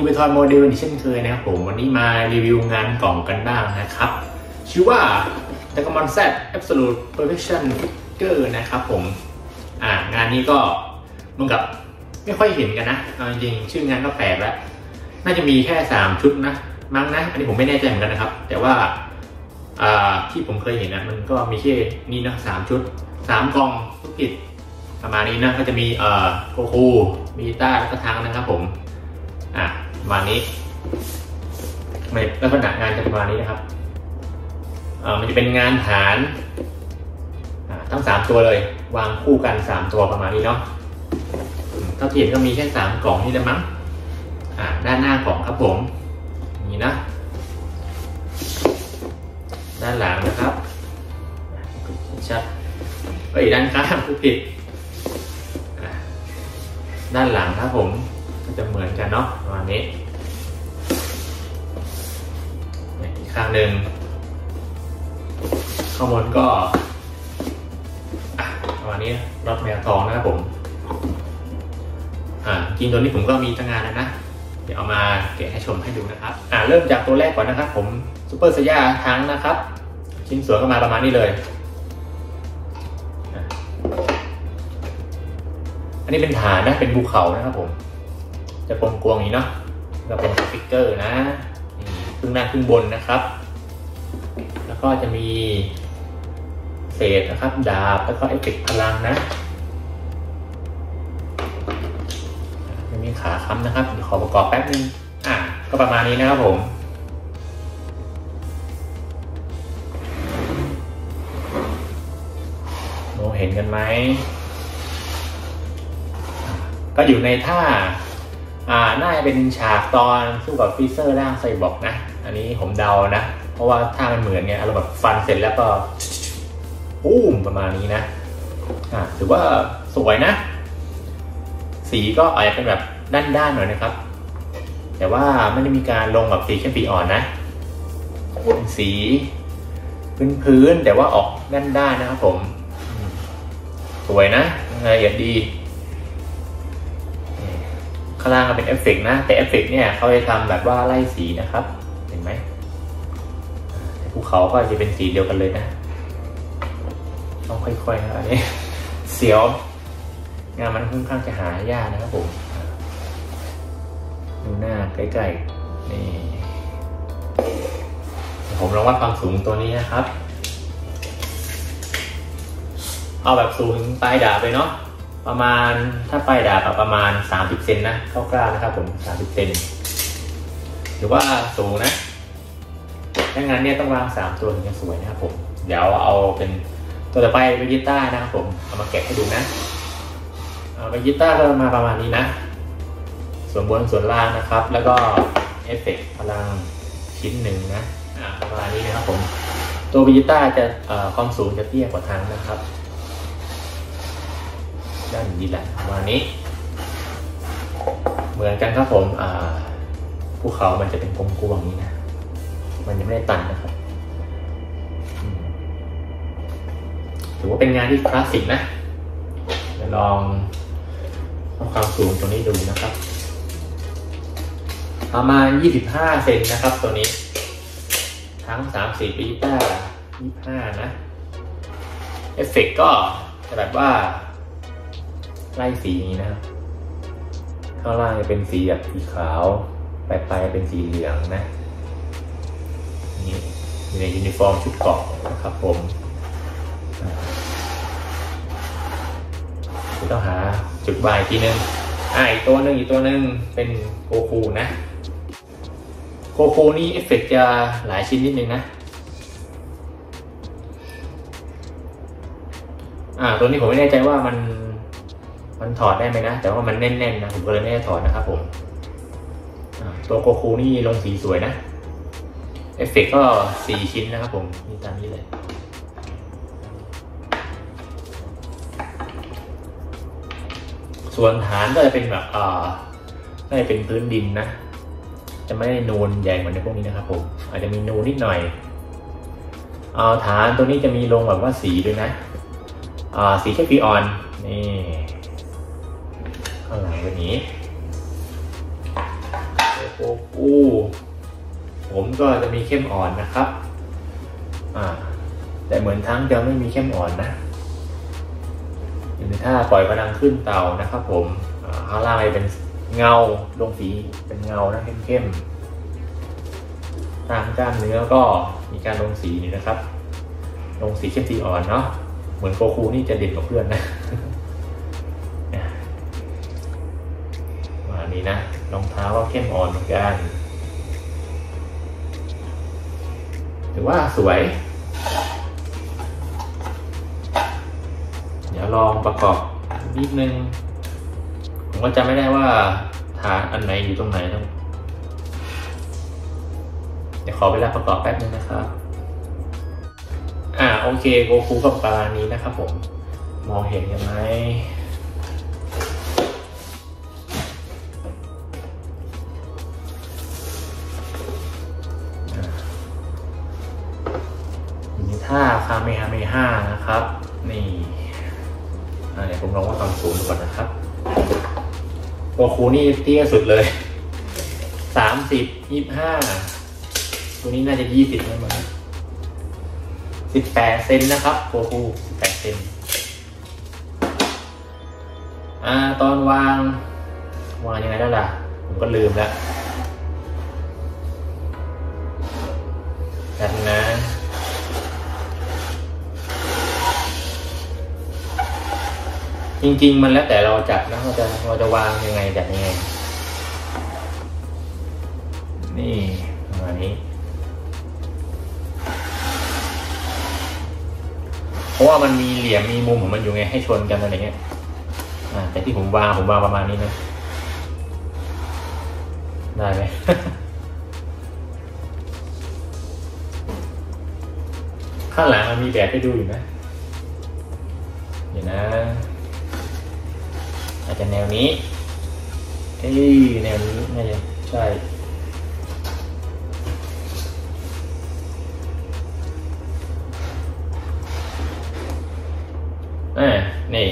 อีเวทอยโมเดลเช่นเคยนะครับผมวันนี้มารีวิวงานกล่องกันบ้างนะครับ ชื่อว่า d r a g o n Z Absolute Perfection Figure นะครับผมอ่างานนี้ก็มึงกับไม่ค่อยเห็นกันนะจริงชื่องานก็แปลกแล้ว น่าจะมีแค่ 3 ชุดนะมั้งนะ อันนี้ผมไม่แน่ใจเหมือนกันนะครับ แต่ว่าอ่าที่ผมเคยเห็นนะมันก็มีแค่นี้นะสามชุดสามกล่องธุรกิจประมาณนี้นะก็จะมีเอ่อโกคูมีต้าแล้วก็ทังนะครับผมอะ ประมาณนี้ในลักษณะงานจะประมาณนี้นะครับมันจะเป็นงานฐานทั้งสามตัวเลย วางคู่กันสามตัวประมาณนี้เนาะเท่าที่เห็นก็มีแค่สามกล่องนี่แหละมั้งด้านหน้ากล่องครับผมนี่นะ ด้านหลังนะครับชัดเอ้ยด้านข้างผู้ผิดด้านหลังครับผม ก็จะเหมือนกันเนาะประมาณนี้อีกข้างหนึ่งข้างบนก็ประมาณนี้รถแมวทองนะครับผมอ่าจริงตัวนี้ผมก็มีตั้งงานแล้วนะเดี๋ยวเอามาแกะให้ชมให้ดูนะครับอ่าเริ่มจากตัวแรกก่อนนะครับ ผมซูเปอร์ไซย่าทรังคซ์นะครับ ชิ้นส่วนก็มาประมาณนี้เลยอันนี้เป็นฐานนะเป็นภูเขานะครับผม จะกลมกวงนี้เนาะแล้วเป็นสติกเกอร์นะครึ่งหน้าครึ่งบนนะครับ แล้วก็จะมีเศษนะครับ ดาบแล้วก็เอฟเฟกต์พลังนะไม่มีขาค้ำนะครับเดี๋ยวขอประกอบแป๊บนึงอะก็ประมาณนี้นะครับผมโมเห็นกันไหมก็อยู่ในท่า อ่าน่าจะเป็นฉากตอนสู้กับฟรีเซอร์ร่างไซบอร์กนะ อันนี้ผมเดานะ เพราะว่าท่ามันเหมือนไงเราแบบฟันเสร็จแล้วก็ปุ้มประมาณนี้นะอ่าถือว่าสวยนะ สีก็อาจจะเป็นแบบด้านๆหน่อยนะครับ แต่ว่าไม่ได้มีการลงแบบสีเข้มสีอ่อนนะเป็นสีพื้นๆแต่ว่าออกด้านๆนะครับผม สวยนะรายละเอียดดี ข้างล่างก็เป็นเอฟเฟกต์นะ แต่เอฟเฟกต์เนี่ยเขาจะทำแบบว่าไล่สีนะครับ เห็นไหมภูเขาก็จะเป็นสีเดียวกันเลยนะ ต้องค่อยๆนะอันนี้เสียว งานมันค่อนข้างจะหายากนะครับผมดูหน้าใกล้ๆนี่ผมลองวัดความสูงตัวนี้นะครับ เอาแบบสูงถึงปลายดาบเลยเนาะ ประมาณถ้าปลายดาบประมาณ 30 เซนนะคร่าวๆนะครับผม 30 เซนหรือว่าสูงนะดังนั้นเนี่ยต้องวาง 3 ตัวถึงจะสวยนะครับผม เดี๋ยวเอาเป็นตัวต่อไปเป็นกีตาร์นะครับผมเอามาแกะให้ดูนะเอาไปกีตาร์ก็มาประมาณนี้นะ ส่วนบนส่วนล่างนะครับ แล้วก็เอฟเฟกพลังชิ้นหนึ่งนะประมาณนี้นะครับผม ตัวกีตาร์จะความสูงจะเตี้ยกว่าทางนะครับ ด้านนี้แหละประมาณนี้ เหมือนกันครับผมภูเขามันจะเป็นกลมกวางนี้นะ มันยังไม่ได้ตันนะครับถือว่าเป็นงานที่คลาสสิกนะเดี๋ยวลองเอาความสูงตัวนี้ดูนะครับ ประมาณ 25 เซนนะครับตัวนี้ ทั้ง 3 4ปีต้า25 นะ เอฟเฟกก็จะแบบว่า ไล่สีอย่างนี้นะครับข้างล่างจะเป็นสีแบบสีขาวปลายปลายเป็นสีเหลืองนะนี่อยู่ในยูนิฟอร์มชุดเกราะนะครับผมต้องหาจุดบายทีนึงอ่าอีกตัวหนึ่งอีกตัวหนึ่งเป็นโกคูนะโกคูนี่เอฟเฟกต์จะหลายชิ้นนิดนึงนะอ่าตัวนี้ผมไม่แน่ใจว่ามัน มันถอดได้ไหมนะ แต่ว่ามันแน่นๆนะผมก็เลยไม่ได้ถอดนะครับผมตัวโกคูนี่ลงสีสวยนะ เอฟเฟกต์ก็สี่ชิ้นนะครับผมนี่ตามนี้เลยส่วนฐานก็จะเป็นแบบอ่าน่าจะเป็นพื้นดินนะ จะไม่ได้นูนใหญ่เหมือนในพวกนี้นะครับผมอาจจะมีนูนนิดหน่อยเอ่าฐานตัวนี้จะมีลงแบบว่าสีด้วยนะ อ่าสีแค่ฟีออนนี่ ข้างหลังแบบนี้อโกกูผมก็จะมีเข้มอ่อนนะครับ อ่า แต่เหมือนทั้งจะไม่มีเข้มอ่อนนะเป็นท่าปล่อยพลังขึ้นเตานะครับผมข้างล่างเลยเป็นเงาลงสีเป็นเงานะเข้มๆตามกล้ามเนื้อก็มีการลงสีนี่นะครับ ลงสีเข้มสีอ่อนเนาะ เหมือนโกคูนี่จะเด่นกว่าเพื่อนนะ นี้นะรองเท้าก็เข้มอ่อนเหมือนกันถือว่าสวย เดี๋ยวลองประกอบนิดนึง ผมก็จำไม่ได้ว่าฐานอันไหนอยู่ตรงไหนต้องเดี๋ยวขอเวลาประกอบแป๊บนึงนะครับ อ่าโอเคโกคูกับปารานี้นะครับผม มองเห็นกันไหม ค่าคาเมฮาเมฮ่านะครับ นี่เดี๋ยวผมลองว่าความสูงก่อนนะครับโกคูนี่เตี้ยสุดเลยสามสิบยี่ห้าตัวนี้น่าจะยี่สิบแล้วมั้งสิบแปดเซนนะครับโกคูสิบแปดเซนอ่าตอนวางวางยังไงแล้วล่ะ ผมก็ลืมแล้ว จริง ๆ มันแล้วแต่เราจัดนะเราจะเราจะวางยังไงจัดยังไง นี่ประมาณนี้เพราะว่ามันมีเหลี่ยมมีมุมของมันอยู่ไงให้ชนกันอะไรเงี้ยอ่าแต่ที่ผมวางผมวางประมาณนี้นะได้ไหมข้างหลังมันมีแบบให้ดูอยู่นะเดี๋ยวนะ จะแนวนี้ เอ้ยแนวนี้น่าจะใช่อ่านี่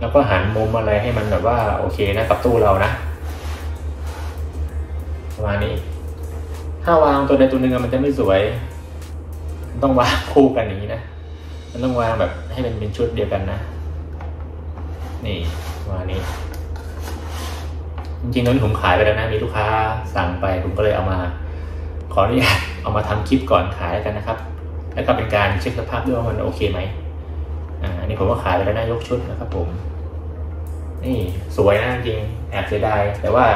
แล้วก็หันมุมอะไรให้มันแบบว่า โอเคนะกับตู้เรานะประมาณนี้ ถ้าวางตัวใดตัวหนึ่งมันจะไม่สวยต้องวางคู่กันอย่างนี้นะ มันต้องวางแบบให้มันเป็นชุดเดียวกันนะ นี่วานี้ จริงๆตอนนี้ผมขายไปแล้วนะ มีลูกค้าสั่งไปผมก็เลยเอามา ขออนุญาตเอามาทำคลิปก่อนขายแล้วกันนะครับ แล้วก็เป็นการเช็คสภาพด้วยว่ามันโอเคไหมอ่านี่ผมก็ขายไปแล้วนะยกชุดนะครับ ผม นี่สวยนะจริงแอบเสียดายแต่ว่า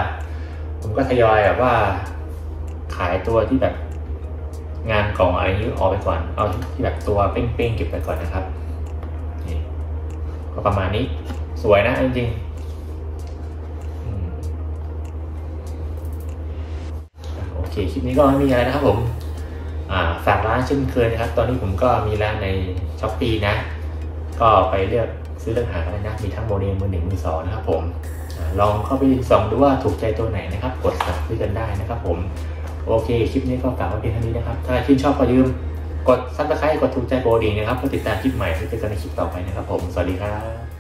ผมก็ทยอยแบบว่า ขายตัวที่แบบงานกล่องอะไรนี้ออกไปก่อน เอาที่แบบตัวเป้งๆเก็บไปก่อนนะครับ นี่ก็ประมาณนี้ สวยนะจริงโอเคคลิปนี้ก็ไม่มีอะไรนะครับผมฝากร้านเช่นเคยนะครับ ตอนนี้ผมก็มีร้านในShopee นะ ก็ไปเลือกซื้อเลือกหากันนะ มีทั้งโมเดลมือหนึ่งมือสองนะครับผมอลองเข้าไปส่องดูว่าถูกใจตัวไหนนะครับ กดสั่งซื้อกันได้นะครับผม โอเค คลิปนี้ก็ฝากไว้เพียงเท่านี้นะครับ ถ้าชื่นชอบก็อย่าลืมกด subscribe กดถูกใจโบดีนะครับเพื่อติดตามคลิปใหม่ที่จะกันในคลิปต่อไปนะครับผม สวัสดีครับ